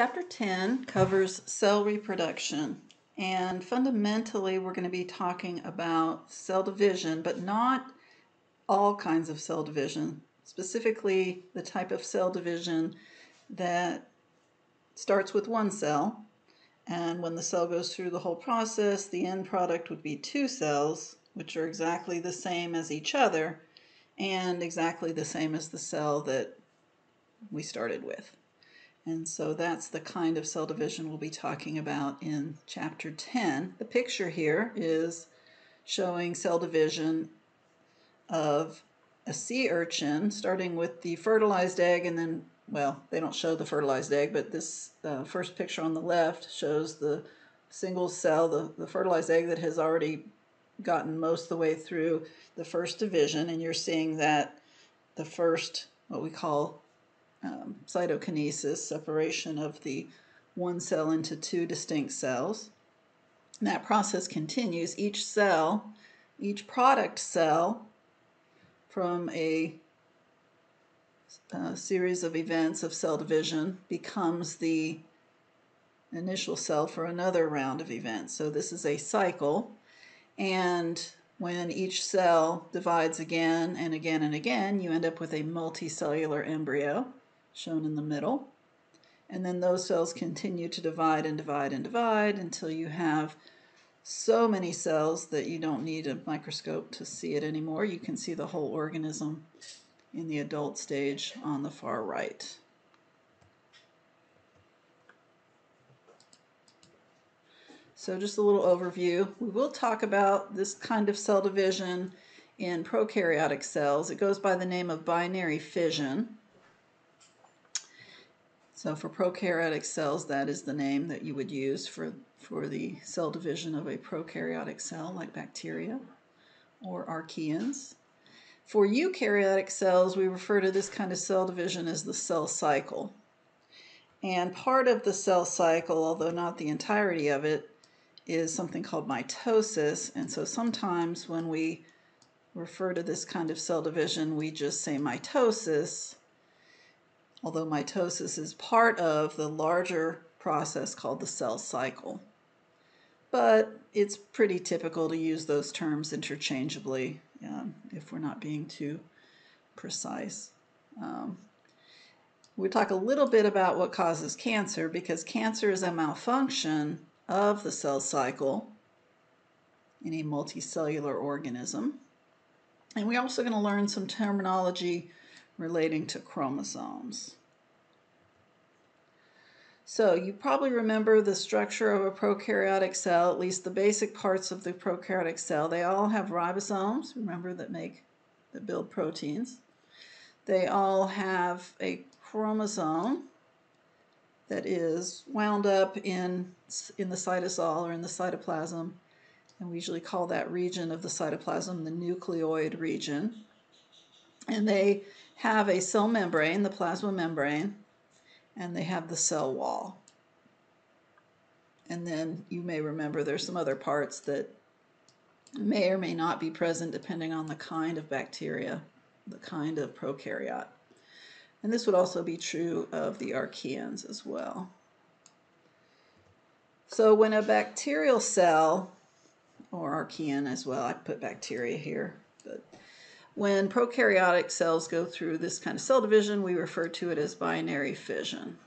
Chapter 10 covers cell reproduction. And fundamentally, we're going to be talking about cell division, but not all kinds of cell division, specifically the type of cell division that starts with one cell. And when the cell goes through the whole process, the end product would be two cells, which are exactly the same as each other and exactly the same as the cell that we started with. And so that's the kind of cell division we'll be talking about in chapter 10. The picture here is showing cell division of a sea urchin, starting with the fertilized egg and then, well, they don't show the fertilized egg, but this uh, first picture on the left shows the single cell, the, the fertilized egg that has already gotten most of the way through the first division, and you're seeing that the first, what we call um, cytokinesis, separation of the one cell into two distinct cells. And that process continues. Each cell, each product cell from a, a series of events of cell division becomes the initial cell for another round of events. So this is a cycle. And when each cell divides again and again and again, you end up with a multicellular embryo shown in the middle. And then those cells continue to divide and divide and divide until you have so many cells that you don't need a microscope to see it anymore. You can see the whole organism in the adult stage on the far right. So just a little overview. We will talk about this kind of cell division in prokaryotic cells. It goes by the name of binary fission. So for prokaryotic cells, that is the name that you would use for, for the cell division of a prokaryotic cell like bacteria or archaeans. For eukaryotic cells, we refer to this kind of cell division as the cell cycle. And part of the cell cycle, although not the entirety of it, is something called mitosis. And so sometimes when we refer to this kind of cell division, we just say mitosis although mitosis is part of the larger process called the cell cycle. But it's pretty typical to use those terms interchangeably um, if we're not being too precise. Um, we talk a little bit about what causes cancer because cancer is a malfunction of the cell cycle in a multicellular organism. And we're also going to learn some terminology relating to chromosomes. So you probably remember the structure of a prokaryotic cell, at least the basic parts of the prokaryotic cell. They all have ribosomes, remember, that make, that build proteins. They all have a chromosome that is wound up in, in the cytosol or in the cytoplasm. And we usually call that region of the cytoplasm the nucleoid region. And they have a cell membrane, the plasma membrane, and they have the cell wall. And then you may remember there's some other parts that may or may not be present depending on the kind of bacteria, the kind of prokaryote. And this would also be true of the archaeans as well. So when a bacterial cell, or archaean as well, I put bacteria here, but when prokaryotic cells go through this kind of cell division, we refer to it as binary fission.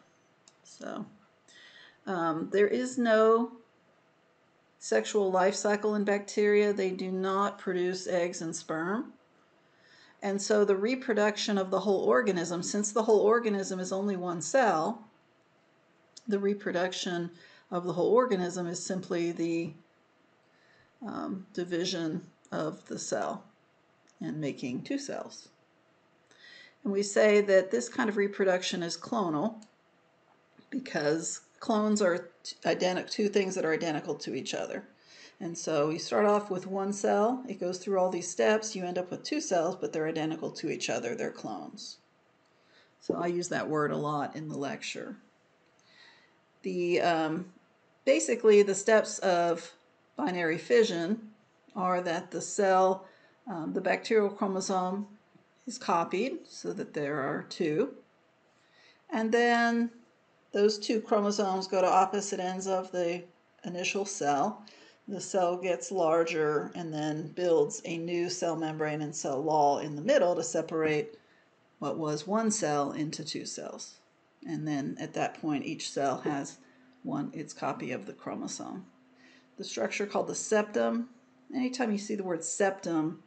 So um, there is no sexual life cycle in bacteria. They do not produce eggs and sperm. And so the reproduction of the whole organism, since the whole organism is only one cell, the reproduction of the whole organism is simply the um, division of the cell and making two cells. And we say that this kind of reproduction is clonal because clones are two things that are identical to each other. And so you start off with one cell, it goes through all these steps, you end up with two cells, but they're identical to each other, they're clones. So I use that word a lot in the lecture. The um, Basically, the steps of binary fission are that the cell um, the bacterial chromosome is copied so that there are two. And then those two chromosomes go to opposite ends of the initial cell. The cell gets larger and then builds a new cell membrane and cell wall in the middle to separate what was one cell into two cells. And then at that point, each cell has one its copy of the chromosome. The structure called the septum. Anytime you see the word septum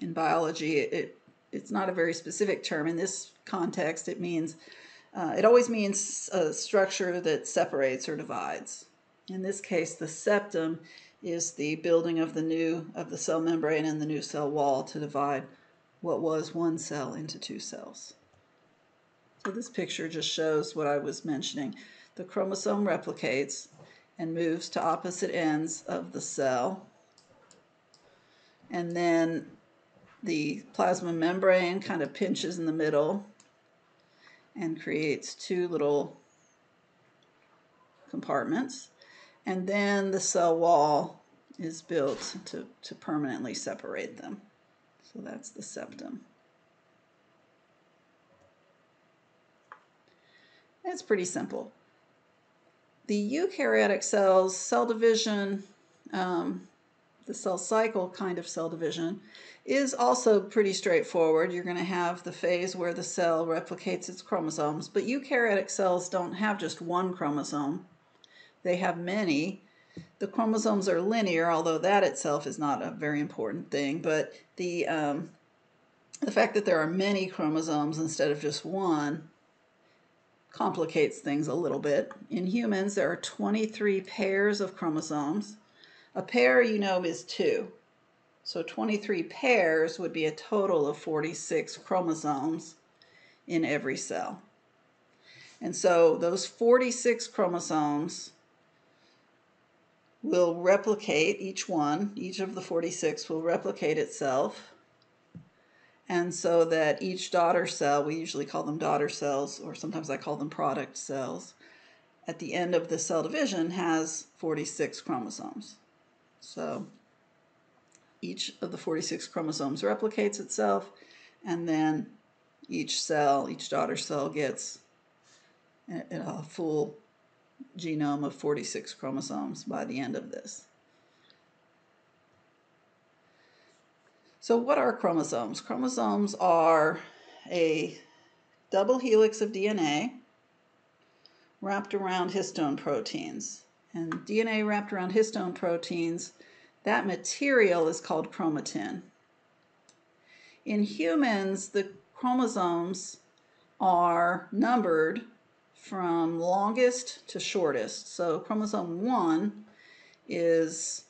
in biology, it, it's not a very specific term. In this context, it means uh, it always means a structure that separates or divides. In this case, the septum is the building of the new of the cell membrane and the new cell wall to divide what was one cell into two cells. So this picture just shows what I was mentioning. The chromosome replicates and moves to opposite ends of the cell. And then the plasma membrane kind of pinches in the middle and creates two little compartments. And then the cell wall is built to, to permanently separate them. So that's the septum. It's pretty simple. The eukaryotic cells, cell division, um, the cell cycle kind of cell division, is also pretty straightforward. You're going to have the phase where the cell replicates its chromosomes, but eukaryotic cells don't have just one chromosome. They have many. The chromosomes are linear, although that itself is not a very important thing, but the, um, the fact that there are many chromosomes instead of just one complicates things a little bit. In humans, there are 23 pairs of chromosomes. A pair, you know, is two. So 23 pairs would be a total of 46 chromosomes in every cell. And so those 46 chromosomes will replicate each one, each of the 46 will replicate itself. And so that each daughter cell, we usually call them daughter cells, or sometimes I call them product cells, at the end of the cell division has 46 chromosomes. So each of the 46 chromosomes replicates itself, and then each cell, each daughter cell gets a full genome of 46 chromosomes by the end of this. So what are chromosomes? Chromosomes are a double helix of DNA wrapped around histone proteins. And DNA wrapped around histone proteins that material is called chromatin. In humans, the chromosomes are numbered from longest to shortest. So chromosome 1 is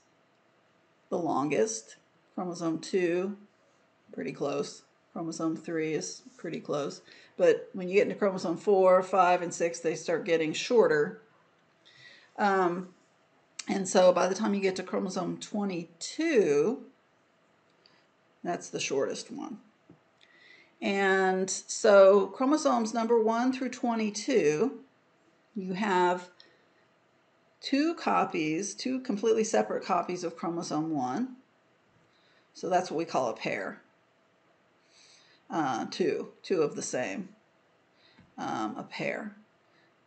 the longest. Chromosome 2, pretty close. Chromosome 3 is pretty close. But when you get into chromosome 4, 5, and 6, they start getting shorter. Um, and so by the time you get to chromosome 22, that's the shortest one. And so chromosomes number 1 through 22, you have two copies, two completely separate copies of chromosome 1. So that's what we call a pair. Uh, two, two of the same, um, a pair.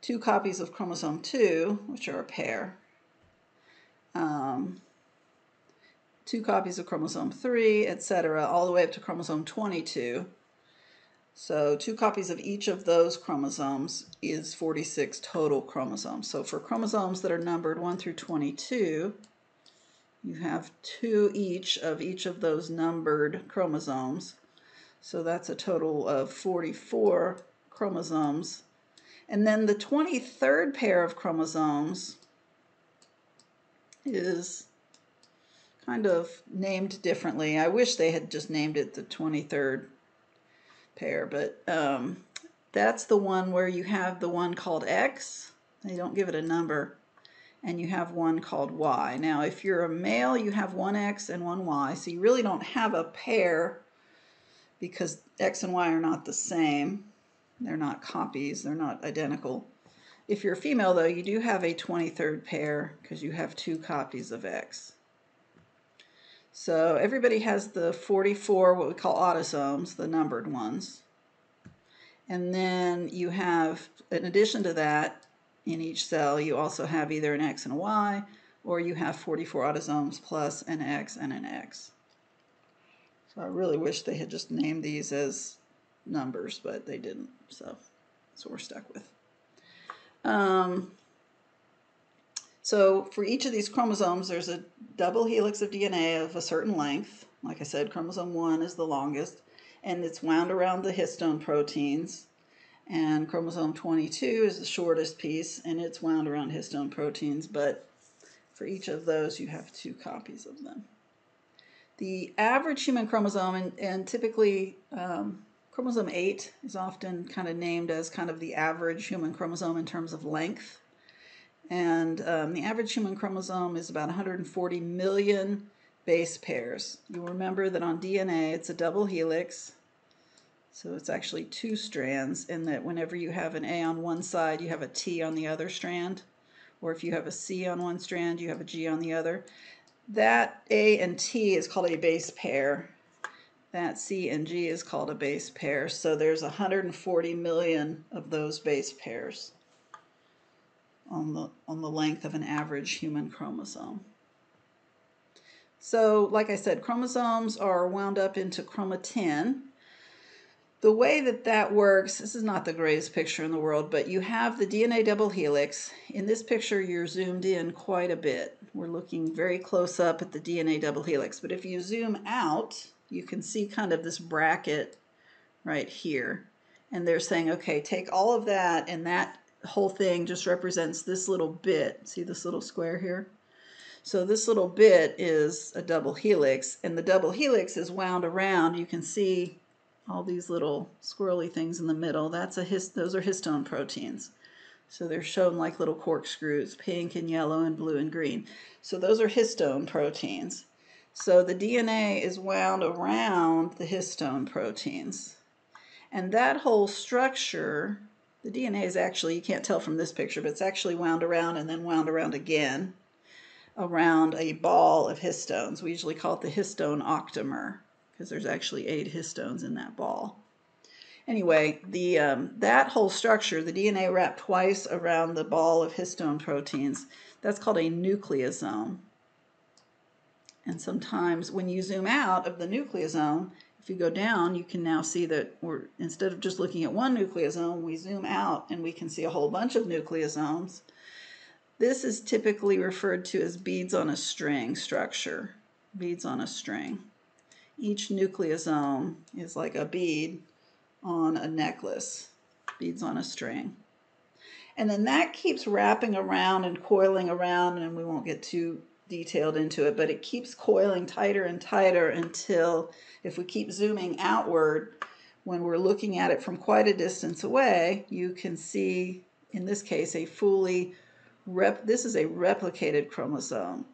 Two copies of chromosome 2, which are a pair um, two copies of chromosome 3, etc., all the way up to chromosome 22. So two copies of each of those chromosomes is 46 total chromosomes. So for chromosomes that are numbered 1 through 22, you have two each of each of those numbered chromosomes. So that's a total of 44 chromosomes. And then the 23rd pair of chromosomes is kind of named differently. I wish they had just named it the 23rd pair, but um, that's the one where you have the one called X. They don't give it a number. And you have one called Y. Now, if you're a male, you have one X and one Y. So you really don't have a pair because X and Y are not the same. They're not copies. They're not identical. If you're a female, though, you do have a 23rd pair because you have two copies of X. So everybody has the 44, what we call autosomes, the numbered ones. And then you have, in addition to that, in each cell, you also have either an X and a Y, or you have 44 autosomes plus an X and an X. So I really wish they had just named these as numbers, but they didn't. So that's what we're stuck with. Um, so for each of these chromosomes, there's a double helix of DNA of a certain length. Like I said, chromosome 1 is the longest, and it's wound around the histone proteins. And chromosome 22 is the shortest piece, and it's wound around histone proteins, but for each of those, you have two copies of them. The average human chromosome, and, and typically um, chromosome 8 is often kind of named as kind of the average human chromosome in terms of length. And um, the average human chromosome is about 140 million base pairs. You'll remember that on DNA it's a double helix, so it's actually two strands, and that whenever you have an A on one side, you have a T on the other strand, or if you have a C on one strand, you have a G on the other. That A and T is called a base pair. That C and G is called a base pair. So there's 140 million of those base pairs on the, on the length of an average human chromosome. So, like I said, chromosomes are wound up into chromatin, the way that that works, this is not the greatest picture in the world, but you have the DNA double helix. In this picture, you're zoomed in quite a bit. We're looking very close up at the DNA double helix. But if you zoom out, you can see kind of this bracket right here. And they're saying, okay, take all of that, and that whole thing just represents this little bit. See this little square here? So this little bit is a double helix, and the double helix is wound around. You can see all these little squirrely things in the middle, that's a his, those are histone proteins. So they're shown like little corkscrews, pink and yellow and blue and green. So those are histone proteins. So the DNA is wound around the histone proteins. And that whole structure, the DNA is actually, you can't tell from this picture, but it's actually wound around and then wound around again around a ball of histones. We usually call it the histone octamer because there's actually eight histones in that ball. Anyway, the um, that whole structure, the DNA wrapped twice around the ball of histone proteins, that's called a nucleosome. And sometimes when you zoom out of the nucleosome, if you go down, you can now see that we're instead of just looking at one nucleosome, we zoom out and we can see a whole bunch of nucleosomes. This is typically referred to as beads on a string structure, beads on a string each nucleosome is like a bead on a necklace, beads on a string. And then that keeps wrapping around and coiling around, and we won't get too detailed into it, but it keeps coiling tighter and tighter until, if we keep zooming outward, when we're looking at it from quite a distance away, you can see, in this case, a fully, rep, this is a replicated chromosome.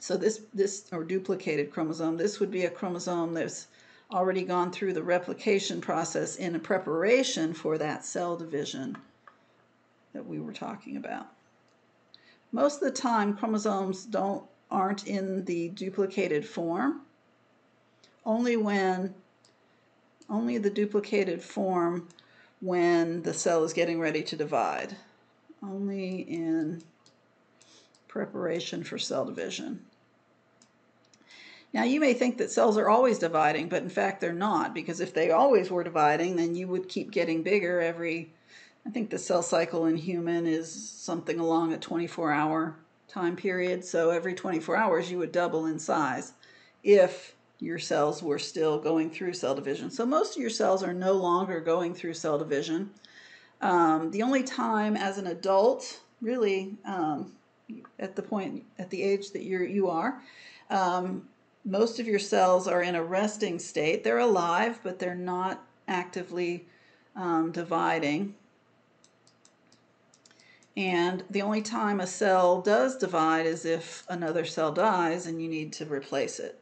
So this, this or duplicated chromosome, this would be a chromosome that's already gone through the replication process in a preparation for that cell division that we were talking about. Most of the time, chromosomes don't aren't in the duplicated form. Only when only the duplicated form when the cell is getting ready to divide. Only in preparation for cell division. Now, you may think that cells are always dividing, but in fact, they're not, because if they always were dividing, then you would keep getting bigger every. I think the cell cycle in human is something along a 24 hour time period. So every 24 hours, you would double in size if your cells were still going through cell division. So most of your cells are no longer going through cell division. Um, the only time as an adult, really, um, at the point, at the age that you're, you are, um, most of your cells are in a resting state. They're alive, but they're not actively um, dividing. And the only time a cell does divide is if another cell dies and you need to replace it.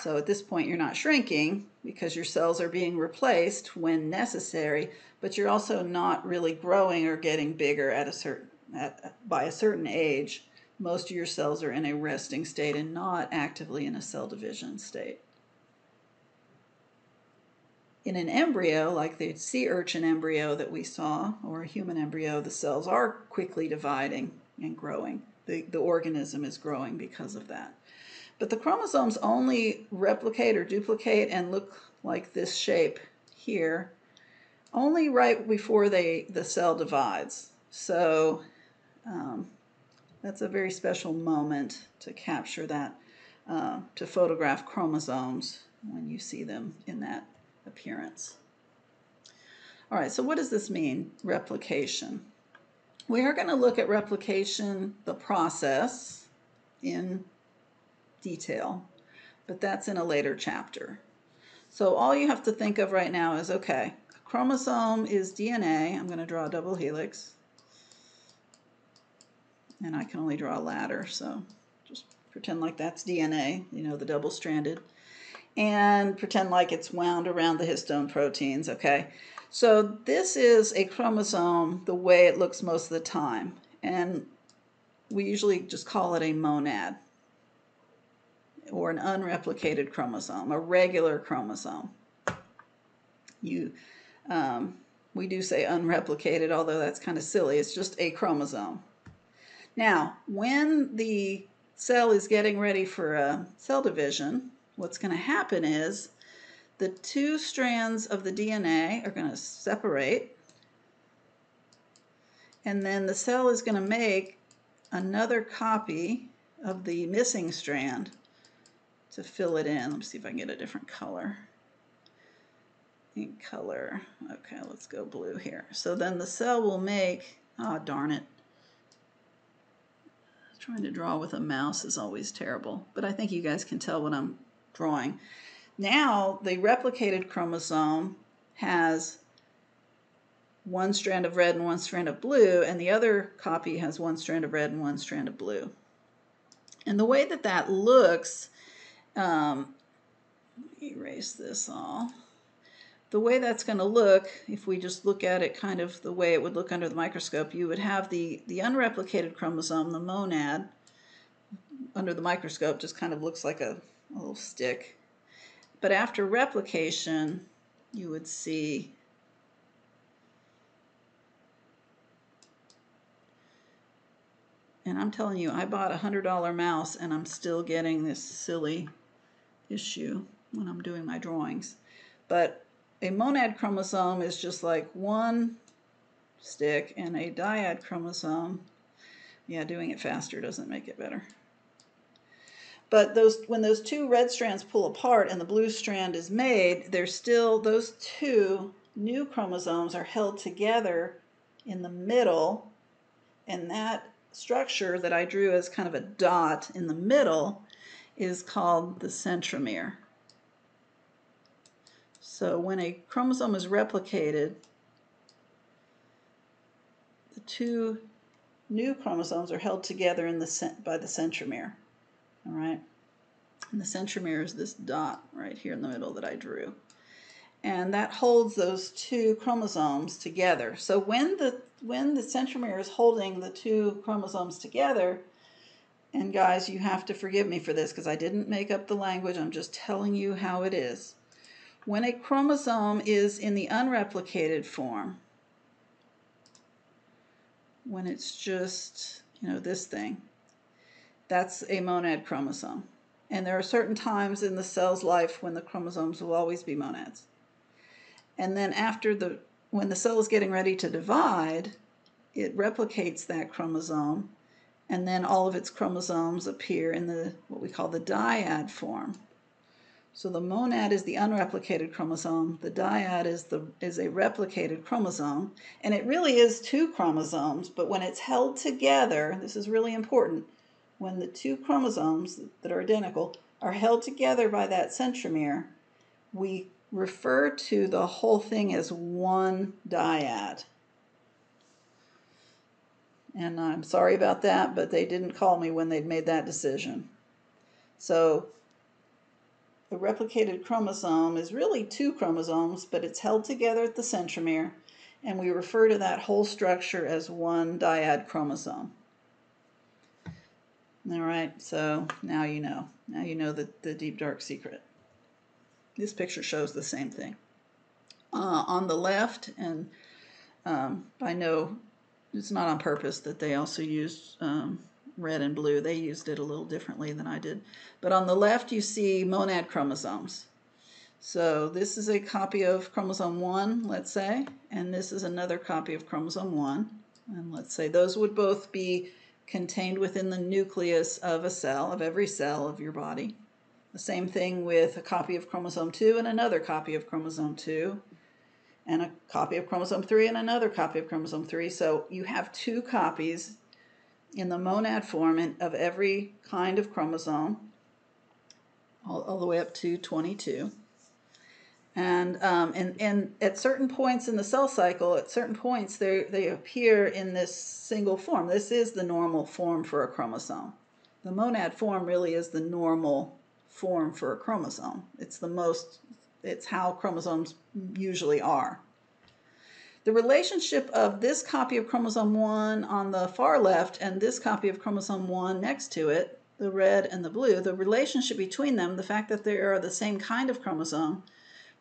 So at this point, you're not shrinking because your cells are being replaced when necessary, but you're also not really growing or getting bigger at a certain at, by a certain age most of your cells are in a resting state and not actively in a cell division state. In an embryo, like the sea urchin embryo that we saw, or a human embryo, the cells are quickly dividing and growing. The, the organism is growing because of that. But the chromosomes only replicate or duplicate and look like this shape here only right before they the cell divides. So um, that's a very special moment to capture that, uh, to photograph chromosomes when you see them in that appearance. All right, so what does this mean, replication? We are going to look at replication, the process, in detail, but that's in a later chapter. So all you have to think of right now is, okay, a chromosome is DNA. I'm going to draw a double helix. And I can only draw a ladder, so just pretend like that's DNA, you know, the double-stranded. And pretend like it's wound around the histone proteins, okay? So this is a chromosome the way it looks most of the time. And we usually just call it a monad or an unreplicated chromosome, a regular chromosome. You, um, we do say unreplicated, although that's kind of silly. It's just a chromosome. Now, when the cell is getting ready for a cell division, what's going to happen is the two strands of the DNA are going to separate, and then the cell is going to make another copy of the missing strand to fill it in. Let me see if I can get a different color. Ink color. Okay, let's go blue here. So then the cell will make, oh darn it. Trying to draw with a mouse is always terrible, but I think you guys can tell what I'm drawing. Now the replicated chromosome has one strand of red and one strand of blue, and the other copy has one strand of red and one strand of blue. And the way that that looks um, erase this all. The way that's going to look, if we just look at it kind of the way it would look under the microscope, you would have the, the unreplicated chromosome, the monad, under the microscope just kind of looks like a, a little stick. But after replication, you would see and I'm telling you, I bought a $100 mouse and I'm still getting this silly issue when I'm doing my drawings. But a monad chromosome is just like one stick and a dyad chromosome, yeah, doing it faster doesn't make it better. But those when those two red strands pull apart and the blue strand is made, there's still those two new chromosomes are held together in the middle and that structure that I drew as kind of a dot in the middle is called the centromere. So when a chromosome is replicated, the two new chromosomes are held together in the by the centromere. All right. And the centromere is this dot right here in the middle that I drew. And that holds those two chromosomes together. So when the when the centromere is holding the two chromosomes together, and guys, you have to forgive me for this because I didn't make up the language. I'm just telling you how it is. When a chromosome is in the unreplicated form, when it's just, you know, this thing, that's a monad chromosome. And there are certain times in the cell's life when the chromosomes will always be monads. And then after the, when the cell is getting ready to divide, it replicates that chromosome and then all of its chromosomes appear in the what we call the dyad form. So the monad is the unreplicated chromosome, the dyad is the is a replicated chromosome, and it really is two chromosomes, but when it's held together, this is really important, when the two chromosomes that are identical are held together by that centromere, we refer to the whole thing as one dyad. And I'm sorry about that, but they didn't call me when they'd made that decision. So the replicated chromosome is really two chromosomes, but it's held together at the centromere, and we refer to that whole structure as one dyad chromosome. All right, so now you know. Now you know the, the deep dark secret. This picture shows the same thing. uh, on the left, and um, I know it's not on purpose that they also used um, red and blue. They used it a little differently than I did. But on the left, you see monad chromosomes. So this is a copy of chromosome 1, let's say, and this is another copy of chromosome 1. And let's say those would both be contained within the nucleus of a cell, of every cell of your body. The same thing with a copy of chromosome 2 and another copy of chromosome 2, and a copy of chromosome 3 and another copy of chromosome 3. So you have two copies in the monad form of every kind of chromosome, all, all the way up to 22. And, um, and, and at certain points in the cell cycle, at certain points, they, they appear in this single form. This is the normal form for a chromosome. The monad form really is the normal form for a chromosome. It's the most, it's how chromosomes usually are. The relationship of this copy of chromosome 1 on the far left and this copy of chromosome 1 next to it, the red and the blue, the relationship between them, the fact that they are the same kind of chromosome,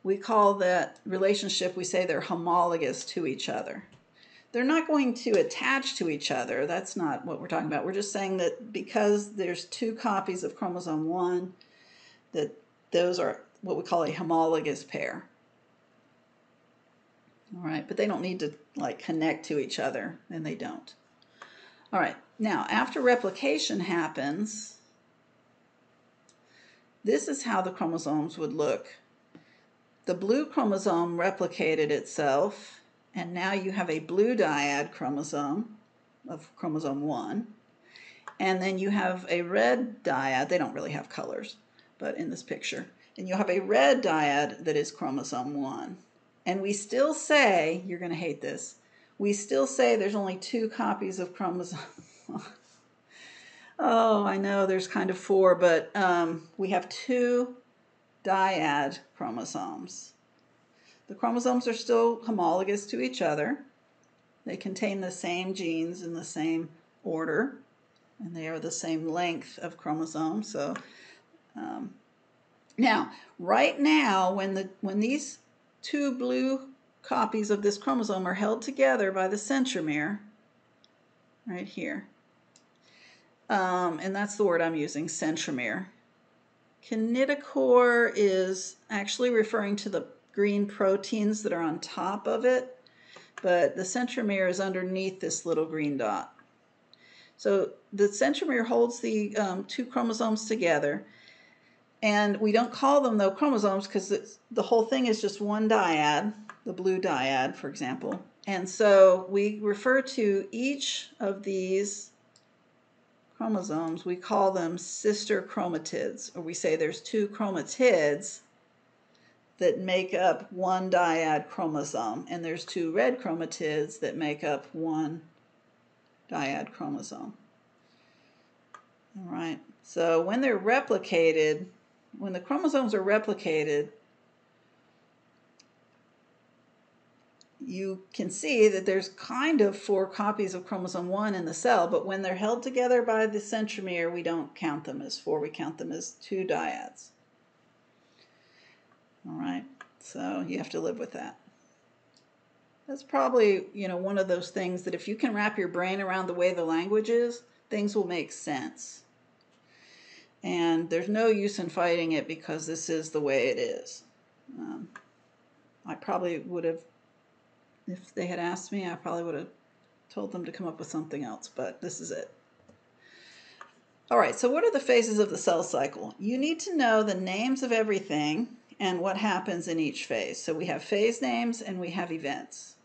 we call that relationship, we say they're homologous to each other. They're not going to attach to each other. That's not what we're talking about. We're just saying that because there's two copies of chromosome 1, that those are what we call a homologous pair. All right, but they don't need to like connect to each other, and they don't. All right, now after replication happens, this is how the chromosomes would look. The blue chromosome replicated itself, and now you have a blue dyad chromosome of chromosome 1. And then you have a red dyad, they don't really have colors, but in this picture. And you have a red dyad that is chromosome 1. And we still say, you're going to hate this, we still say there's only two copies of chromosome. oh, I know there's kind of four, but um, we have two dyad chromosomes. The chromosomes are still homologous to each other. They contain the same genes in the same order, and they are the same length of chromosome. So um, now, right now, when the when these two blue copies of this chromosome are held together by the centromere, right here. Um, and that's the word I'm using, centromere. Kinetochore is actually referring to the green proteins that are on top of it, but the centromere is underneath this little green dot. So the centromere holds the um, two chromosomes together, and we don't call them, though, chromosomes because the whole thing is just one dyad, the blue dyad, for example. And so we refer to each of these chromosomes, we call them sister chromatids, or we say there's two chromatids that make up one dyad chromosome, and there's two red chromatids that make up one dyad chromosome. All right, so when they're replicated, when the chromosomes are replicated, you can see that there's kind of four copies of chromosome 1 in the cell, but when they're held together by the centromere, we don't count them as four, we count them as two dyads. All right, so you have to live with that. That's probably, you know, one of those things that if you can wrap your brain around the way the language is, things will make sense. And there's no use in fighting it because this is the way it is. Um, I probably would have, if they had asked me, I probably would have told them to come up with something else, but this is it. All right, so what are the phases of the cell cycle? You need to know the names of everything and what happens in each phase. So we have phase names and we have events.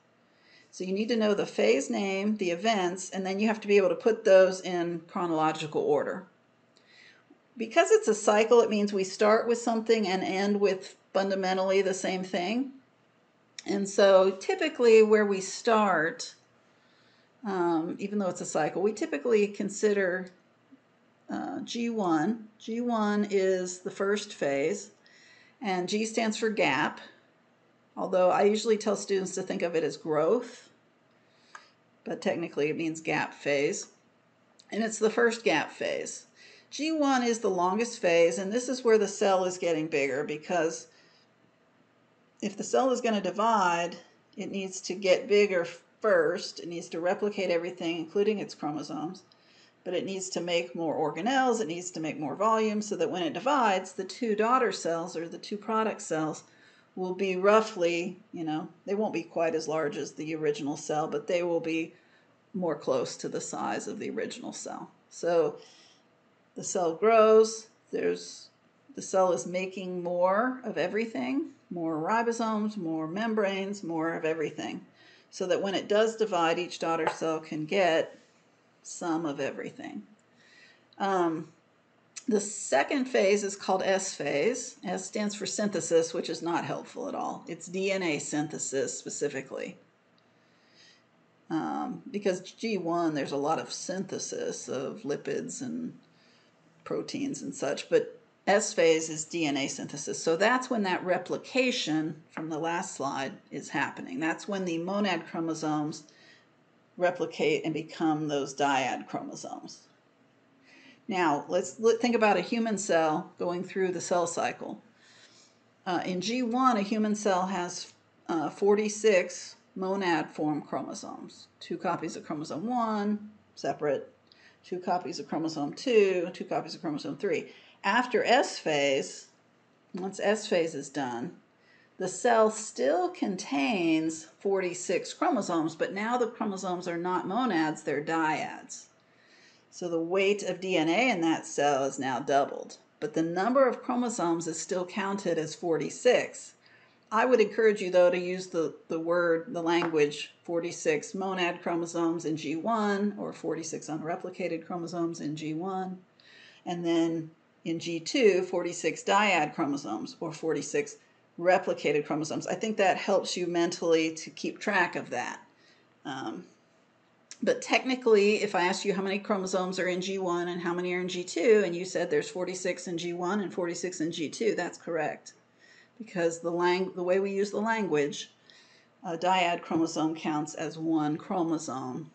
So you need to know the phase name, the events, and then you have to be able to put those in chronological order because it's a cycle, it means we start with something and end with fundamentally the same thing. And so typically where we start, um, even though it's a cycle, we typically consider uh, G1. G1 is the first phase, and G stands for gap, although I usually tell students to think of it as growth, but technically it means gap phase. And it's the first gap phase. G1 is the longest phase, and this is where the cell is getting bigger because if the cell is going to divide, it needs to get bigger first. It needs to replicate everything, including its chromosomes. But it needs to make more organelles. It needs to make more volume so that when it divides, the two daughter cells or the two product cells will be roughly, you know, they won't be quite as large as the original cell, but they will be more close to the size of the original cell. So the cell grows, there's the cell is making more of everything, more ribosomes, more membranes, more of everything. So that when it does divide, each daughter cell can get some of everything. Um, the second phase is called S phase. S stands for synthesis, which is not helpful at all. It's DNA synthesis specifically. Um, because G1, there's a lot of synthesis of lipids and proteins and such, but S phase is DNA synthesis. So that's when that replication from the last slide is happening. That's when the monad chromosomes replicate and become those dyad chromosomes. Now, let's think about a human cell going through the cell cycle. Uh, in G1, a human cell has uh, 46 monad form chromosomes, two copies of chromosome 1, separate, two copies of chromosome 2, two copies of chromosome 3. After S phase, once S phase is done, the cell still contains 46 chromosomes, but now the chromosomes are not monads, they're dyads. So the weight of DNA in that cell is now doubled, but the number of chromosomes is still counted as 46. I would encourage you, though, to use the, the word, the language 46 monad chromosomes in G1 or 46 unreplicated chromosomes in G1, and then in G2, 46 dyad chromosomes or 46 replicated chromosomes. I think that helps you mentally to keep track of that. Um, but technically, if I asked you how many chromosomes are in G1 and how many are in G2, and you said there's 46 in G1 and 46 in G2, that's correct. Because the, lang- the way we use the language, a dyad chromosome counts as one chromosome.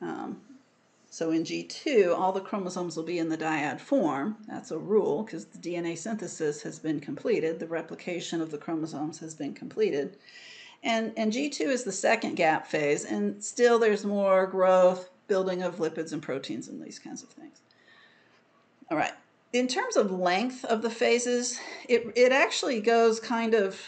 Um, so in G2, all the chromosomes will be in the dyad form. That's a rule because the DNA synthesis has been completed. The replication of the chromosomes has been completed. And, and G2 is the second gap phase, and still there's more growth, building of lipids and proteins and these kinds of things. All right. In terms of length of the phases, it, it actually goes kind of,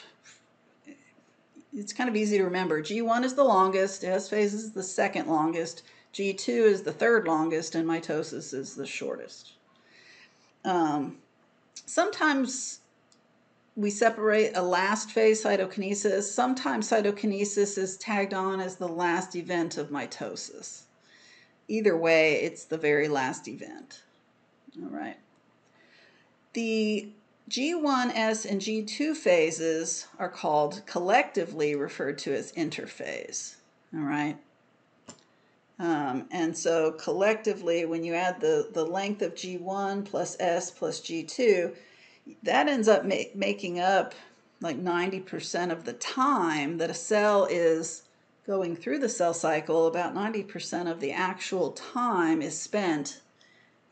it's kind of easy to remember. G1 is the longest, S phase is the second longest, G2 is the third longest, and mitosis is the shortest. Um, sometimes we separate a last phase cytokinesis. Sometimes cytokinesis is tagged on as the last event of mitosis. Either way, it's the very last event. All right. The G1S and G2 phases are called collectively referred to as interphase. All right. Um, and so collectively, when you add the, the length of G1 plus S plus G2, that ends up ma making up like 90% of the time that a cell is going through the cell cycle, about 90% of the actual time is spent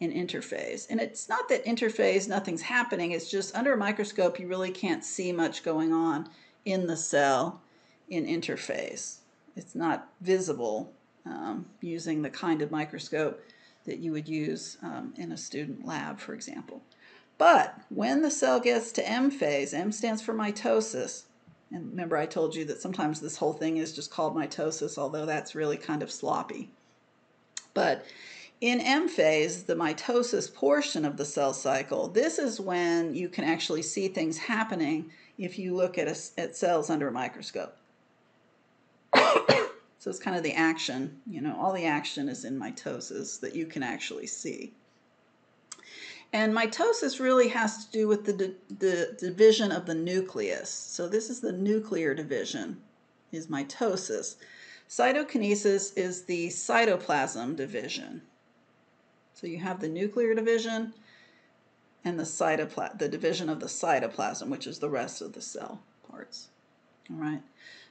in interphase. And it's not that interphase, nothing's happening, it's just under a microscope, you really can't see much going on in the cell in interphase. It's not visible um, using the kind of microscope that you would use um, in a student lab, for example. But when the cell gets to M phase, M stands for mitosis. And remember, I told you that sometimes this whole thing is just called mitosis, although that's really kind of sloppy. But in M phase, the mitosis portion of the cell cycle, this is when you can actually see things happening if you look at, a, at cells under a microscope. so it's kind of the action, you know, all the action is in mitosis that you can actually see. And mitosis really has to do with the, the division of the nucleus. So this is the nuclear division, is mitosis. Cytokinesis is the cytoplasm division. So you have the nuclear division and the cytoplasm, the division of the cytoplasm, which is the rest of the cell parts. All right.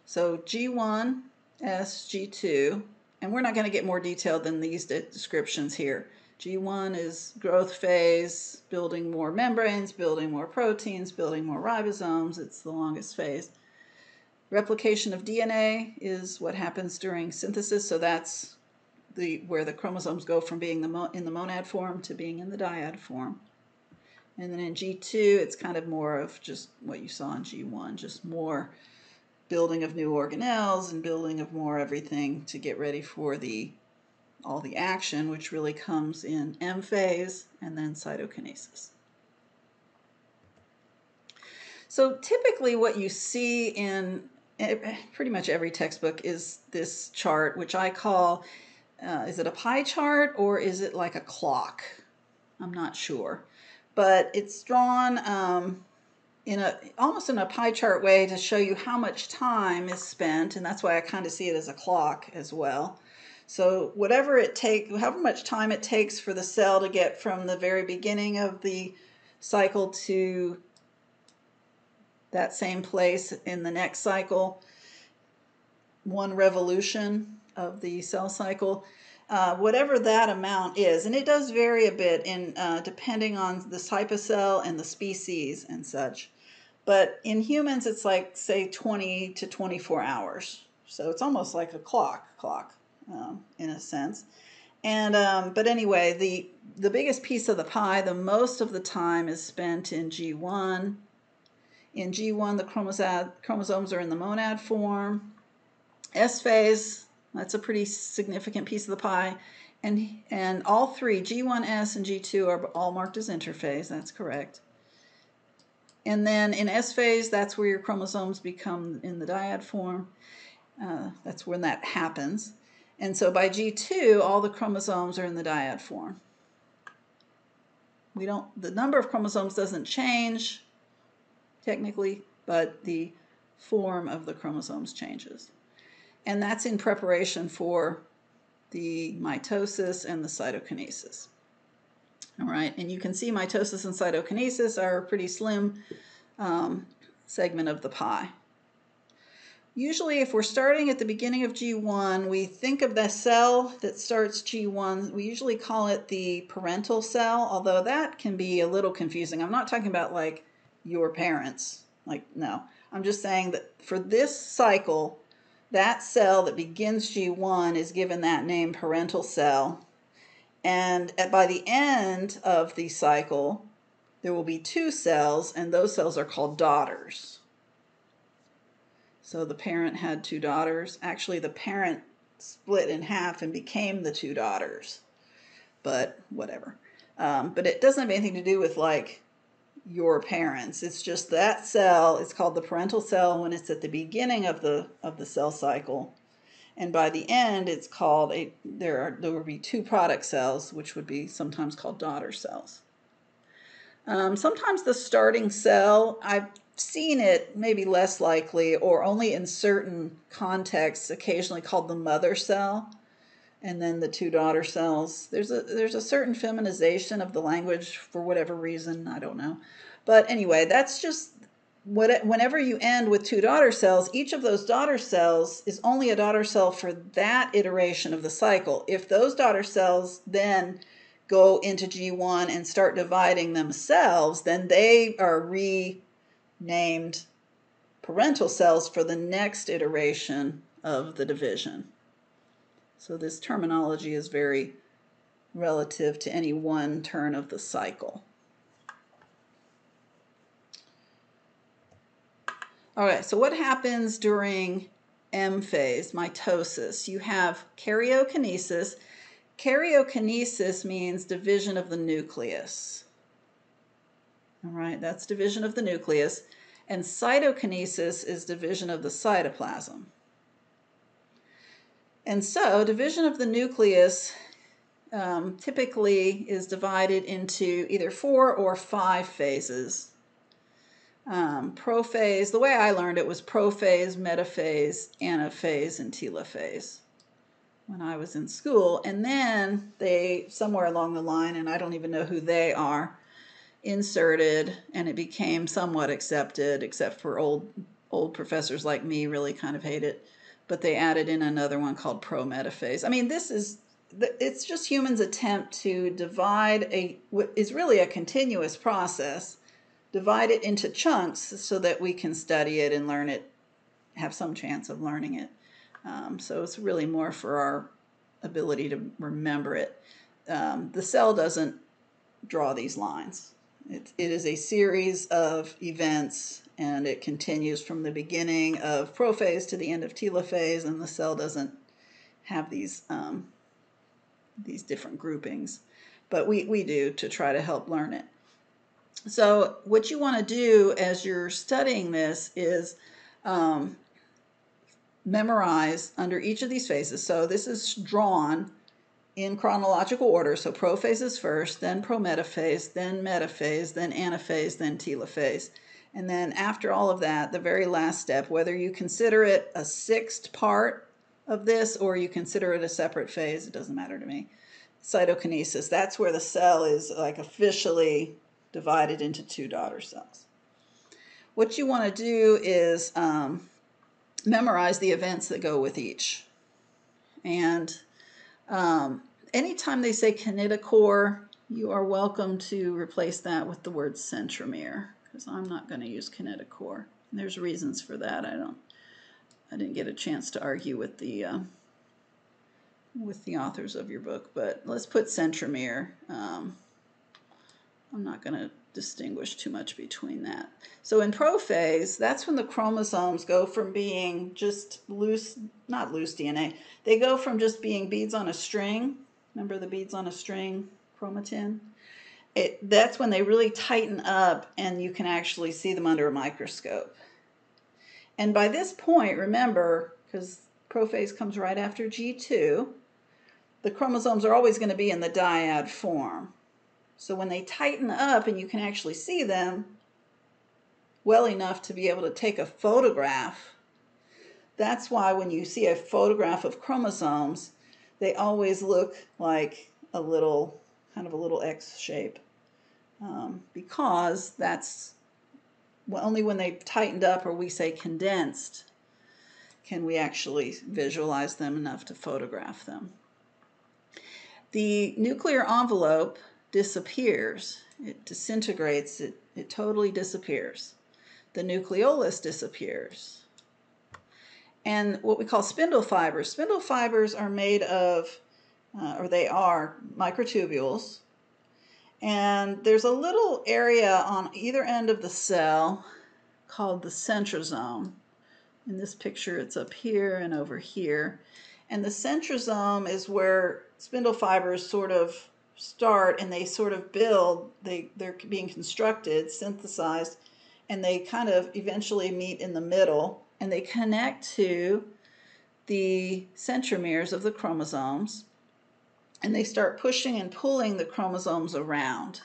So G1, S, G2, and we're not going to get more detailed than these descriptions here G1 is growth phase, building more membranes, building more proteins, building more ribosomes. It's the longest phase. Replication of DNA is what happens during synthesis, so that's the where the chromosomes go from being the in the monad form to being in the dyad form. And then in G2, it's kind of more of just what you saw in G1, just more building of new organelles and building of more everything to get ready for the all the action, which really comes in M phase and then cytokinesis. So typically what you see in eh, pretty much every textbook is this chart, which I call, uh, is it a pie chart or is it like a clock? I'm not sure. But it's drawn um, in a almost in a pie chart way to show you how much time is spent, and that's why I kind of see it as a clock as well. So whatever it takes, however much time it takes for the cell to get from the very beginning of the cycle to that same place in the next cycle, one revolution of the cell cycle, uh, whatever that amount is, and it does vary a bit in uh, depending on the type of cell and the species and such. But in humans, it's like say 20 to 24 hours. So it's almost like a clock, clock, um, in a sense. And um, but anyway, the the biggest piece of the pie, the most of the time is spent in G1, in G1, the chromosomes are in the monad form. S phase, that's a pretty significant piece of the pie. And, and all three, G1S and G2, are all marked as interphase. That's correct. And then in S phase, that's where your chromosomes become in the dyad form. Uh, that's when that happens. And so by G2, all the chromosomes are in the dyad form. We don't, the number of chromosomes doesn't change technically, but the form of the chromosomes changes. And that's in preparation for the mitosis and the cytokinesis. All right, and you can see mitosis and cytokinesis are a pretty slim um, segment of the pie. Usually if we're starting at the beginning of G1, we think of the cell that starts G1, we usually call it the parental cell, although that can be a little confusing. I'm not talking about like your parents. Like, no. I'm just saying that for this cycle, that cell that begins G1 is given that name parental cell. And at, by the end of the cycle, there will be two cells, and those cells are called daughters. So the parent had two daughters. Actually, the parent split in half and became the two daughters. But whatever. Um, but it doesn't have anything to do with like your parents. It's just that cell, it's called the parental cell when it's at the beginning of the of the cell cycle. And by the end, it's called a there are there will be two product cells, which would be sometimes called daughter cells. Um, sometimes the starting cell, I've seen it maybe less likely or only in certain contexts, occasionally called the mother cell and then the two daughter cells. There's a there's a certain feminization of the language for whatever reason, I don't know. But anyway, that's just what whenever you end with two daughter cells, each of those daughter cells is only a daughter cell for that iteration of the cycle. If those daughter cells then go into G1 and start dividing themselves, then they are renamed parental cells for the next iteration of the division. So this terminology is very relative to any one turn of the cycle. All right, so what happens during M phase, mitosis? You have karyokinesis. Karyokinesis means division of the nucleus. All right, that's division of the nucleus. And cytokinesis is division of the cytoplasm. And so division of the nucleus um, typically is divided into either four or five phases. Um, prophase, the way I learned it was prophase, metaphase, anaphase, and telophase when I was in school. And then they, somewhere along the line, and I don't even know who they are, inserted and it became somewhat accepted, except for old old professors like me really kind of hate it but they added in another one called prometaphase. I mean, this is it's just humans' attempt to divide a what is really a continuous process, divide it into chunks so that we can study it and learn it, have some chance of learning it. Um, so it's really more for our ability to remember it. Um, the cell doesn't draw these lines. It, it is a series of events and it continues from the beginning of prophase to the end of telophase and the cell doesn't have these um, these different groupings. But we, we do to try to help learn it. So what you want to do as you're studying this is um, memorize under each of these phases. So this is drawn in chronological order. So prophase is first, then prometaphase, then metaphase, then anaphase, then telophase. And then after all of that, the very last step, whether you consider it a sixth part of this or you consider it a separate phase, it doesn't matter to me. Cytokinesis, that's where the cell is like officially divided into two daughter cells. What you want to do is um, memorize the events that go with each. And um, anytime they say kinetochore, you are welcome to replace that with the word centromere because I'm not going to use kinetochore. There's reasons for that. I don't. I didn't get a chance to argue with the uh, with the authors of your book, but let's put centromere. Um, I'm not going to distinguish too much between that. So in prophase, that's when the chromosomes go from being just loose, not loose DNA, they go from just being beads on a string. Remember the beads on a string, chromatin? It, that's when they really tighten up and you can actually see them under a microscope. And by this point, remember, because prophase comes right after G2, the chromosomes are always going to be in the dyad form. So when they tighten up and you can actually see them well enough to be able to take a photograph, that's why when you see a photograph of chromosomes, they always look like a little, kind of a little X shape. Um, because that's only when they've tightened up or we say condensed can we actually visualize them enough to photograph them. The nuclear envelope disappears. It disintegrates. It, it totally disappears. The nucleolus disappears. And what we call spindle fibers. Spindle fibers are made of, uh, or they are, microtubules. And there's a little area on either end of the cell called the centrosome. In this picture, it's up here and over here. And the centrosome is where spindle fibers sort of start and they sort of build, they, they're being constructed, synthesized, and they kind of eventually meet in the middle and they connect to the centromeres of the chromosomes and they start pushing and pulling the chromosomes around.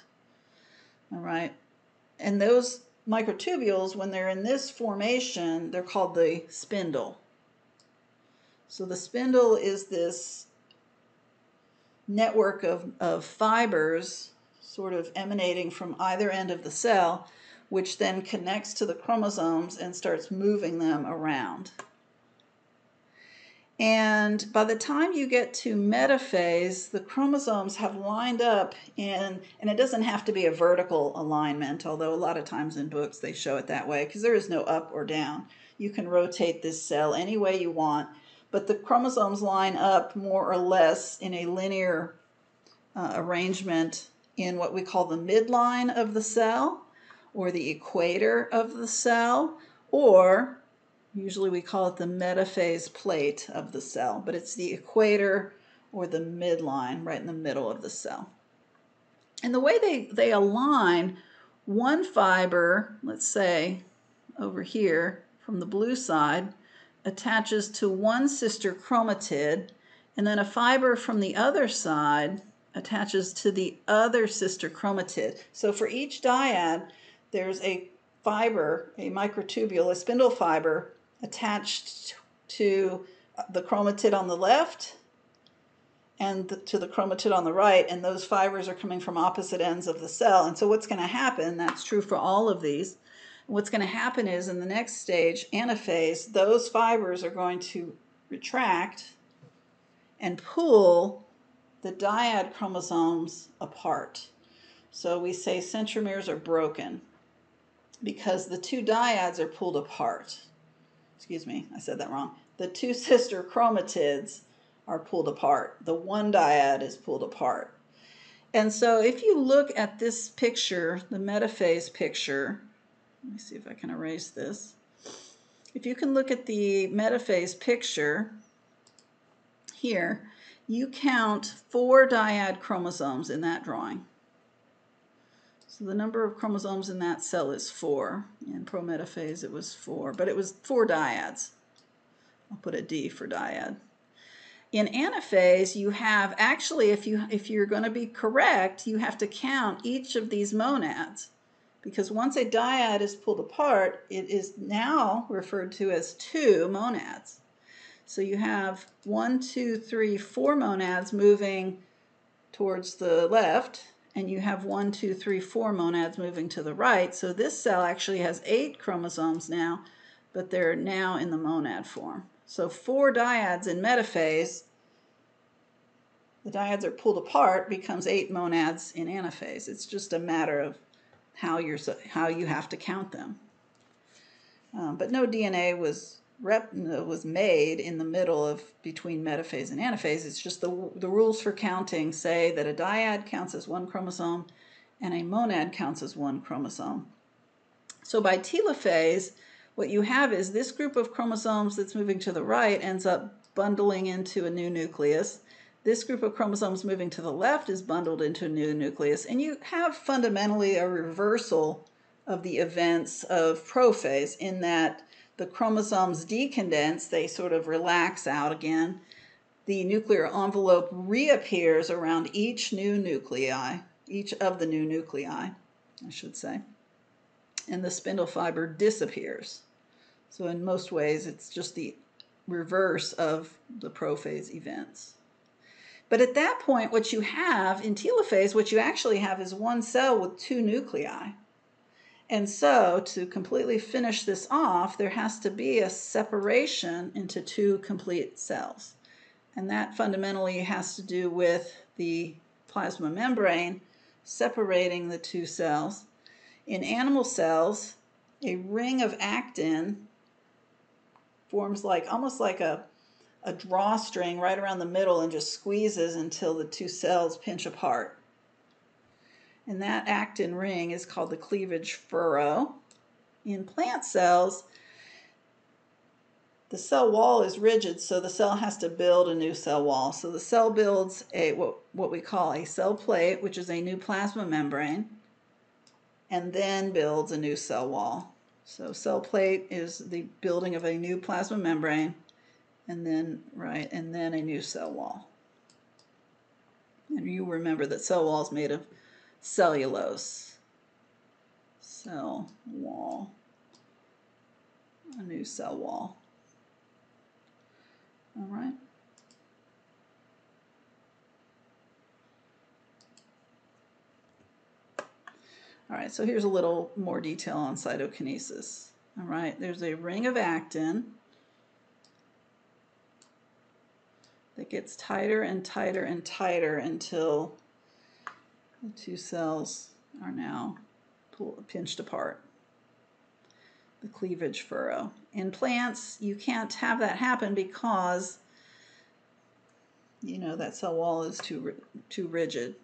All right. And those microtubules, when they're in this formation, they're called the spindle. So the spindle is this network of, of fibers sort of emanating from either end of the cell, which then connects to the chromosomes and starts moving them around. And by the time you get to metaphase, the chromosomes have lined up in, and it doesn't have to be a vertical alignment, although a lot of times in books they show it that way because there is no up or down. You can rotate this cell any way you want but the chromosomes line up more or less in a linear uh, arrangement in what we call the midline of the cell or the equator of the cell or usually we call it the metaphase plate of the cell but it's the equator or the midline right in the middle of the cell and the way they, they align one fiber let's say over here from the blue side attaches to one sister chromatid, and then a fiber from the other side attaches to the other sister chromatid. So for each dyad, there's a fiber, a microtubule, a spindle fiber attached to the chromatid on the left and to the chromatid on the right, and those fibers are coming from opposite ends of the cell. And so what's going to happen, that's true for all of these, what's going to happen is in the next stage, anaphase, those fibers are going to retract and pull the dyad chromosomes apart. So we say centromeres are broken because the two dyads are pulled apart. Excuse me, I said that wrong. The two sister chromatids are pulled apart. The one dyad is pulled apart. And so if you look at this picture, the metaphase picture, let me see if I can erase this. If you can look at the metaphase picture here, you count four dyad chromosomes in that drawing. So the number of chromosomes in that cell is four. In prometaphase it was four, but it was four dyads. I'll put a D for dyad. In anaphase, you have actually, if you if you're going to be correct, you have to count each of these monads, because once a dyad is pulled apart, it is now referred to as two monads. So you have one, two, three, four monads moving towards the left, and you have one, two, three, four monads moving to the right. So this cell actually has eight chromosomes now, but they're now in the monad form. So four dyads in metaphase, the dyads are pulled apart, becomes eight monads in anaphase. It's just a matter of how you're how you have to count them. Um, but no DNA was rep was made in the middle of between metaphase and anaphase. It's just the, the rules for counting say that a dyad counts as one chromosome and a monad counts as one chromosome. So by telophase, what you have is this group of chromosomes that's moving to the right ends up bundling into a new nucleus. This group of chromosomes moving to the left is bundled into a new nucleus, and you have fundamentally a reversal of the events of prophase in that the chromosomes decondense, they sort of relax out again. The nuclear envelope reappears around each new nuclei, each of the new nuclei, I should say. And the spindle fiber disappears. So in most ways, it's just the reverse of the prophase events. But at that point, what you have in telophase, what you actually have is one cell with two nuclei. And so to completely finish this off, there has to be a separation into two complete cells. And that fundamentally has to do with the plasma membrane separating the two cells. In animal cells, a ring of actin forms like almost like a, a drawstring right around the middle and just squeezes until the two cells pinch apart. And that actin ring is called the cleavage furrow. In plant cells, the cell wall is rigid, so the cell has to build a new cell wall. So the cell builds a what, what we call a cell plate, which is a new plasma membrane, and then builds a new cell wall. So cell plate is the building of a new plasma membrane, and then right, and then a new cell wall. And you remember that cell wall is made of cellulose. Cell wall. A new cell wall. All right. All right, so here's a little more detail on cytokinesis. All right, there's a ring of actin that gets tighter and tighter and tighter until the two cells are now pinched apart. The cleavage furrow. In plants, you can't have that happen because you know that cell wall is too too rigid.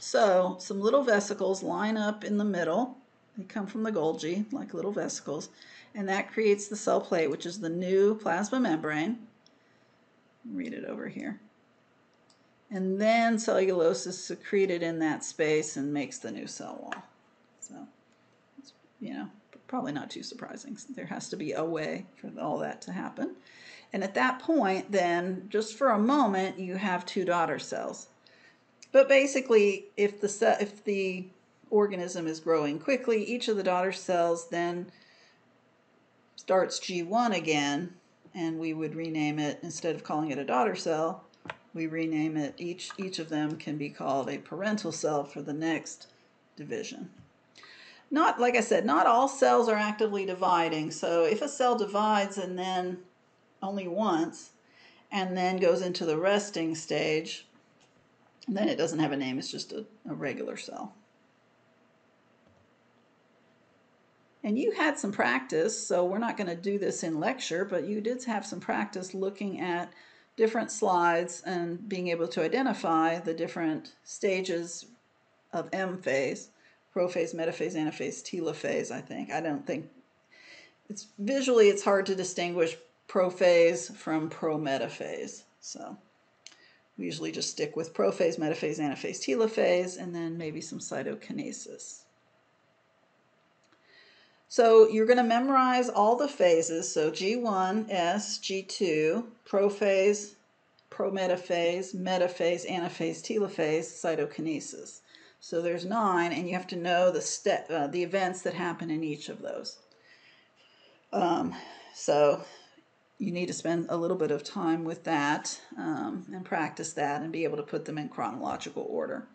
So some little vesicles line up in the middle. They come from the Golgi, like little vesicles, and that creates the cell plate, which is the new plasma membrane. Read it over here and then cellulose is secreted in that space and makes the new cell wall. So, you know, probably not too surprising. There has to be a way for all that to happen. And at that point, then, just for a moment, you have two daughter cells. But basically, if the, if the organism is growing quickly, each of the daughter cells then starts G1 again, and we would rename it, instead of calling it a daughter cell, we rename it, each, each of them can be called a parental cell for the next division. Not, like I said, not all cells are actively dividing. So if a cell divides and then only once, and then goes into the resting stage, then it doesn't have a name, it's just a, a regular cell. And you had some practice, so we're not going to do this in lecture, but you did have some practice looking at different slides and being able to identify the different stages of M phase, prophase, metaphase, anaphase, telophase, I think. I don't think, it's visually it's hard to distinguish prophase from prometaphase. So we usually just stick with prophase, metaphase, anaphase, telophase, and then maybe some cytokinesis. So you're going to memorize all the phases. So G1, S, G2, prophase, prometaphase, metaphase, anaphase, telophase, cytokinesis. So there's nine, and you have to know the step, uh, the events that happen in each of those. Um, so you need to spend a little bit of time with that um, and practice that and be able to put them in chronological order.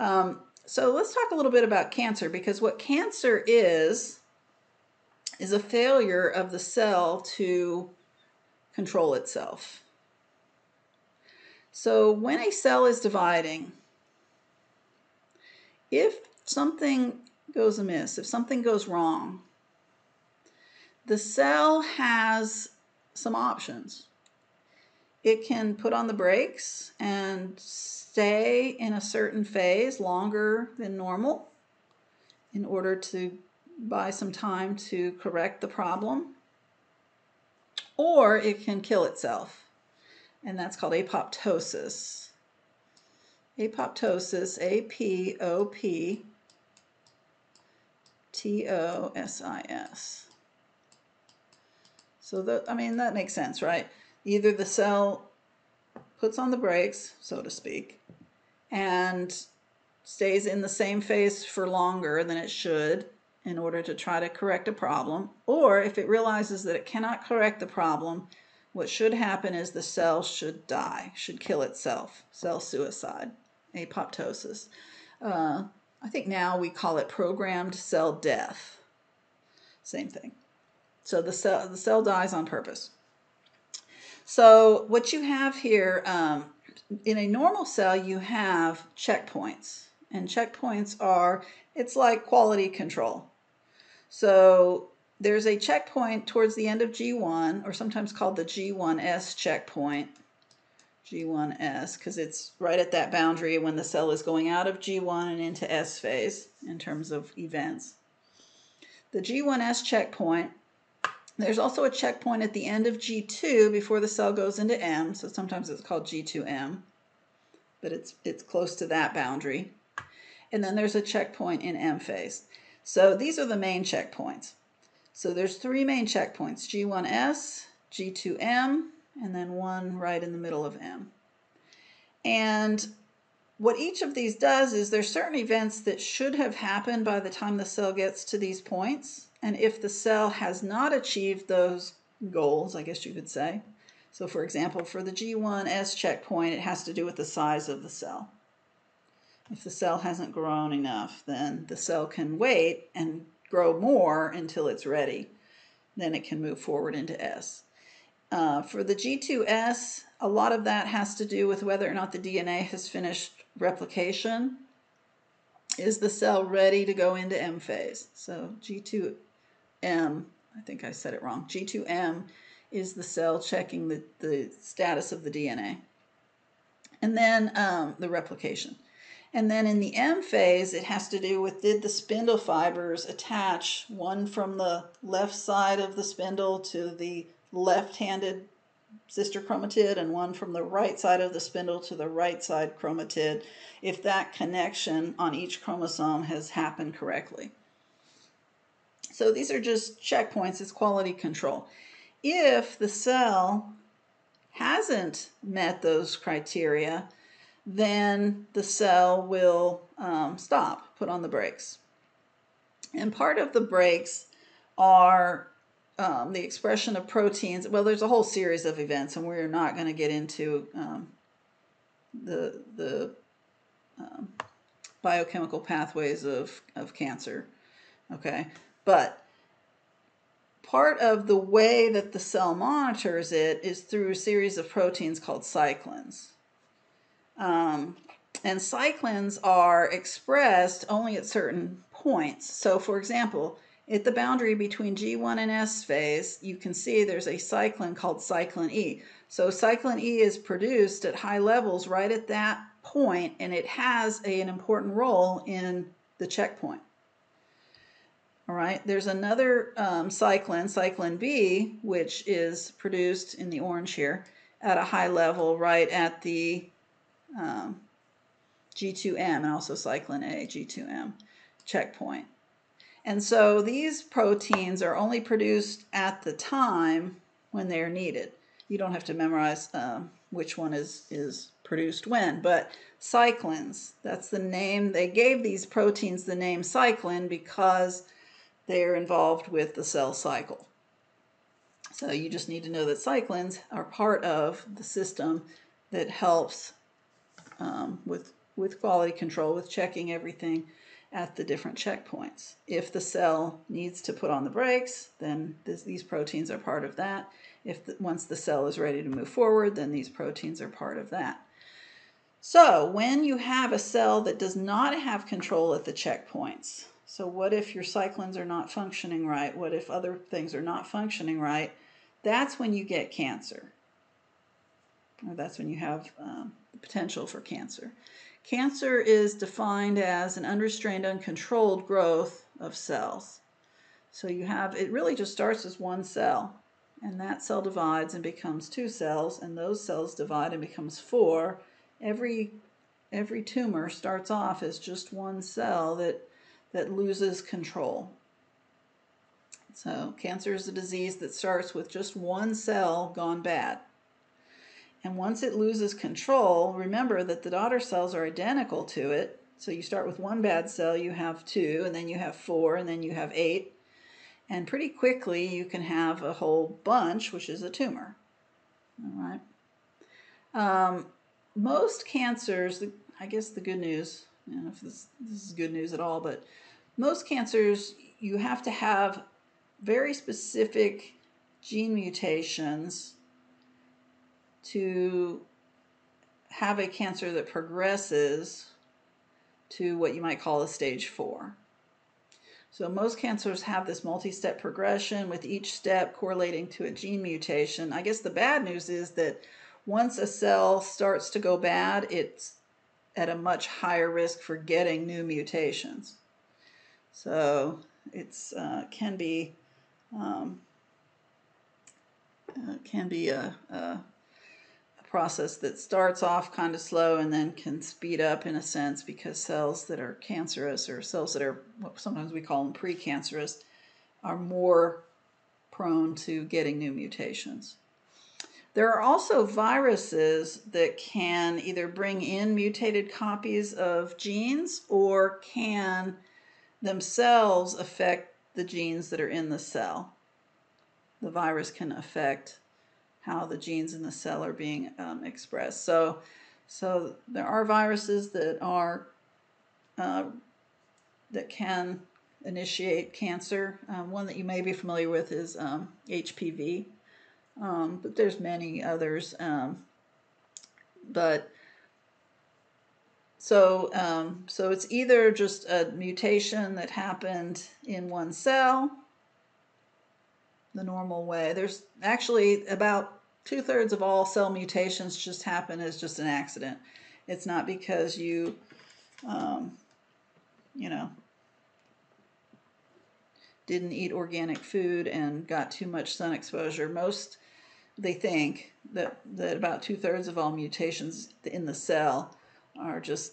Um, so let's talk a little bit about cancer because what cancer is, is a failure of the cell to control itself. So when a cell is dividing, if something goes amiss, if something goes wrong, the cell has some options. It can put on the brakes and stay in a certain phase longer than normal in order to buy some time to correct the problem. Or it can kill itself, and that's called apoptosis. Apoptosis, A P O P T O S I S. So that I mean that makes sense, right? Either the cell puts on the brakes, so to speak, and stays in the same phase for longer than it should in order to try to correct a problem, or if it realizes that it cannot correct the problem, what should happen is the cell should die, should kill itself, cell suicide, apoptosis. Uh, I think now we call it programmed cell death. Same thing. So the cell, the cell dies on purpose. So what you have here, um, in a normal cell, you have checkpoints. And checkpoints are, it's like quality control. So there's a checkpoint towards the end of G1, or sometimes called the G1S checkpoint. G1S, because it's right at that boundary when the cell is going out of G1 and into S phase in terms of events. The G1S checkpoint there's also a checkpoint at the end of G2 before the cell goes into M, so sometimes it's called G2M, but it's, it's close to that boundary. And then there's a checkpoint in M phase. So these are the main checkpoints. So there's three main checkpoints, G1S, G2M, and then one right in the middle of M. And what each of these does is there's certain events that should have happened by the time the cell gets to these points. And if the cell has not achieved those goals, I guess you could say, so for example, for the G1S checkpoint, it has to do with the size of the cell. If the cell hasn't grown enough, then the cell can wait and grow more until it's ready. Then it can move forward into S. Uh, for the G2S, a lot of that has to do with whether or not the DNA has finished replication. Is the cell ready to go into M phase? So G2 M, I think I said it wrong, G2M is the cell checking the, the status of the DNA. And then um, the replication. And then in the M phase, it has to do with did the spindle fibers attach one from the left side of the spindle to the left-handed sister chromatid and one from the right side of the spindle to the right side chromatid if that connection on each chromosome has happened correctly. So these are just checkpoints, it's quality control. If the cell hasn't met those criteria, then the cell will um, stop, put on the brakes. And part of the brakes are um, the expression of proteins. Well, there's a whole series of events, and we're not going to get into um, the, the um, biochemical pathways of, of cancer. Okay, but part of the way that the cell monitors it is through a series of proteins called cyclins. Um, and cyclins are expressed only at certain points. So, for example, at the boundary between G1 and S phase, you can see there's a cyclin called cyclin E. So cyclin E is produced at high levels right at that point, and it has a, an important role in the checkpoint. All right, there's another um, cyclin, cyclin B, which is produced in the orange here at a high level right at the um, G2M and also cyclin A, G2M checkpoint. And so these proteins are only produced at the time when they're needed. You don't have to memorize um, which one is, is produced when, but cyclins, that's the name. They gave these proteins the name cyclin because they are involved with the cell cycle. So you just need to know that cyclins are part of the system that helps um, with, with quality control, with checking everything at the different checkpoints. If the cell needs to put on the brakes, then this, these proteins are part of that. If the, once the cell is ready to move forward, then these proteins are part of that. So when you have a cell that does not have control at the checkpoints, so what if your cyclins are not functioning right? What if other things are not functioning right? That's when you get cancer. Or that's when you have um, the potential for cancer. Cancer is defined as an unrestrained, uncontrolled growth of cells. So you have, it really just starts as one cell, and that cell divides and becomes two cells, and those cells divide and becomes four. Every, every tumor starts off as just one cell that, that loses control. So cancer is a disease that starts with just one cell gone bad. And once it loses control, remember that the daughter cells are identical to it. So you start with one bad cell, you have two, and then you have four, and then you have eight. And pretty quickly you can have a whole bunch, which is a tumor. All right. Um, most cancers, I guess the good news, I don't know if this, this is good news at all, but most cancers, you have to have very specific gene mutations to have a cancer that progresses to what you might call a stage four. So most cancers have this multi-step progression with each step correlating to a gene mutation. I guess the bad news is that once a cell starts to go bad, it's at a much higher risk for getting new mutations. So it's uh, can be um, uh, can be a, a process that starts off kind of slow and then can speed up in a sense because cells that are cancerous or cells that are sometimes we call them precancerous are more prone to getting new mutations. There are also viruses that can either bring in mutated copies of genes or can themselves affect the genes that are in the cell. The virus can affect how the genes in the cell are being um, expressed. So, so there are viruses that are uh, that can initiate cancer. Um, one that you may be familiar with is um, HPV, um, but there's many others. Um, but so, um, so it's either just a mutation that happened in one cell, the normal way. There's actually about two thirds of all cell mutations just happen as just an accident. It's not because you, um, you know, didn't eat organic food and got too much sun exposure. Most, they think that, that about two thirds of all mutations in the cell are just,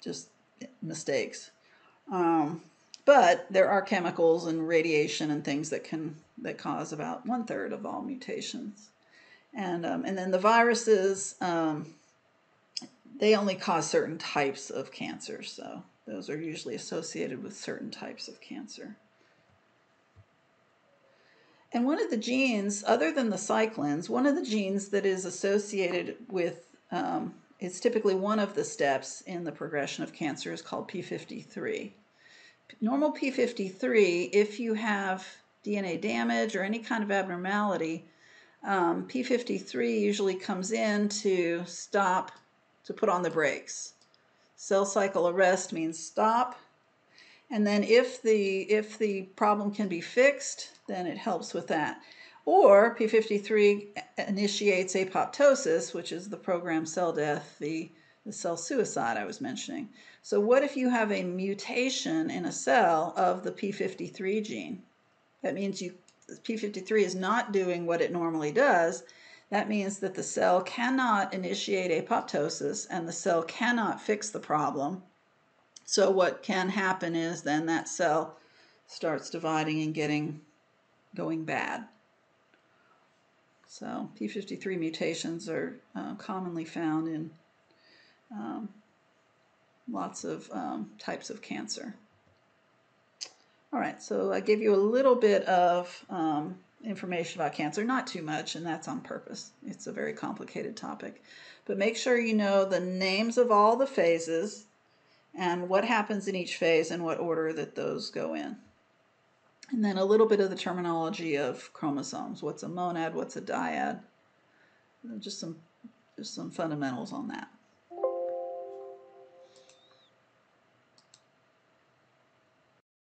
just mistakes. Um, but there are chemicals and radiation and things that can that cause about one third of all mutations. And, um, and then the viruses, um, they only cause certain types of cancer. So those are usually associated with certain types of cancer. And one of the genes, other than the cyclins, one of the genes that is associated with, um, it's typically one of the steps in the progression of cancer is called P53. Normal P53, if you have DNA damage or any kind of abnormality, um, P53 usually comes in to stop to put on the brakes. Cell cycle arrest means stop. And then if the if the problem can be fixed, then it helps with that. Or P53 initiates apoptosis, which is the programmed cell death, the, the cell suicide I was mentioning. So what if you have a mutation in a cell of the P53 gene? That means you P53 is not doing what it normally does. That means that the cell cannot initiate apoptosis and the cell cannot fix the problem. So what can happen is then that cell starts dividing and getting going bad. So P53 mutations are uh, commonly found in um, lots of um, types of cancer. All right, so I gave you a little bit of um, information about cancer, not too much, and that's on purpose. It's a very complicated topic. But make sure you know the names of all the phases and what happens in each phase and what order that those go in. And then a little bit of the terminology of chromosomes. What's a monad? What's a dyad? Just some, just some fundamentals on that.